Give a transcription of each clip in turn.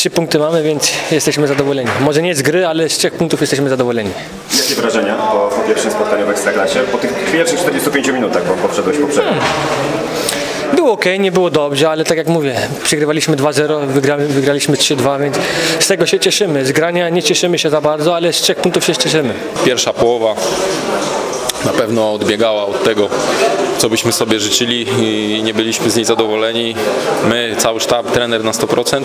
trzy punkty mamy, więc jesteśmy zadowoleni. Może nie z gry, ale z trzech punktów jesteśmy zadowoleni. Jakie wrażenia po, po pierwszym spotkaniu w Ekstraklasie? Po tych pierwszych 45 minutach, bo poprzedłeś poprzednio. Było ok, nie było dobrze, ale tak jak mówię, przegrywaliśmy 2-0, wygrali, wygraliśmy 3-2, więc z tego się cieszymy. Z grania nie cieszymy się za bardzo, ale z trzech punktów się cieszymy. Pierwsza połowa na pewno odbiegała od tego, co byśmy sobie życzyli i nie byliśmy z niej zadowoleni. My, cały sztab, trener na 100%,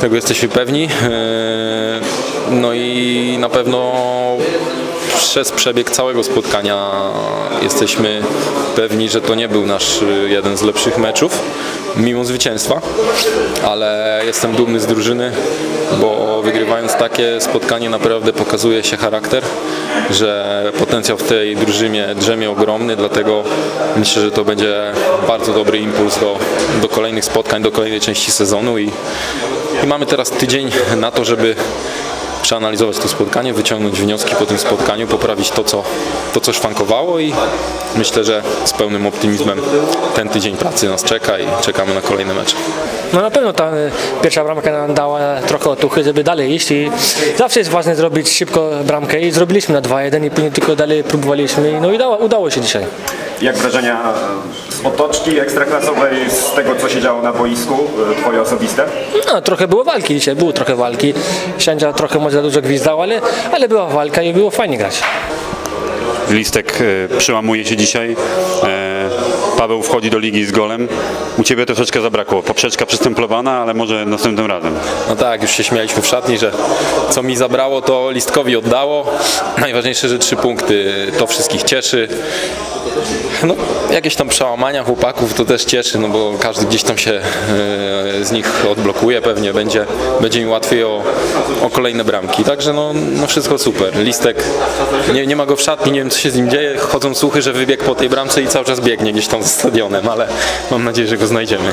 tego jesteśmy pewni. Eee, No i na pewno przez przebieg całego spotkania jesteśmy pewni, że to nie był nasz y, jeden z lepszych meczów, mimo zwycięstwa, ale jestem dumny z drużyny, bo wygrywając takie spotkanie naprawdę pokazuje się charakter, że potencjał w tej drużynie drzemie ogromny, dlatego myślę, że to będzie bardzo dobry impuls do, do kolejnych spotkań, do kolejnej części sezonu i, i mamy teraz tydzień na to, żeby przeanalizować to spotkanie, wyciągnąć wnioski po tym spotkaniu, poprawić to, co, to, co szwankowało i myślę, że z pełnym optymizmem ten tydzień pracy nas czeka i czekamy na kolejne mecze. No na pewno ta e, pierwsza bramka nam dała trochę otuchy, żeby dalej iść i zawsze jest ważne zrobić szybko bramkę i zrobiliśmy na 2-1 i później tylko dalej próbowaliśmy no i dało, udało się dzisiaj. Jak wrażenia z otoczki ekstraklasowej, z tego co się działo na boisku, e, twoje osobiste? No, trochę było walki dzisiaj, było trochę walki. Sędzia trochę może za dużo gwizdał, ale, ale była walka i było fajnie grać. Listek e, przełamuje się dzisiaj. Paweł wchodzi do ligi z golem. U Ciebie troszeczkę zabrakło. Poprzeczka przystemplowana, ale może następnym razem. No tak, już się śmialiśmy w szatni, że co mi zabrało, to listkowi oddało. Najważniejsze, że trzy punkty, to wszystkich cieszy. No, jakieś tam przełamania chłopaków to też cieszy, no bo każdy gdzieś tam się e, z nich odblokuje, pewnie będzie, będzie mi łatwiej o, o kolejne bramki. Także no, no wszystko super. Listek, nie, nie ma go w szatni, nie wiem co się z nim dzieje. Chodzą słuchy, że wybiegł po tej bramce i cały czas biegnie gdzieś tam stadionem, ale mam nadzieję, że go znajdziemy.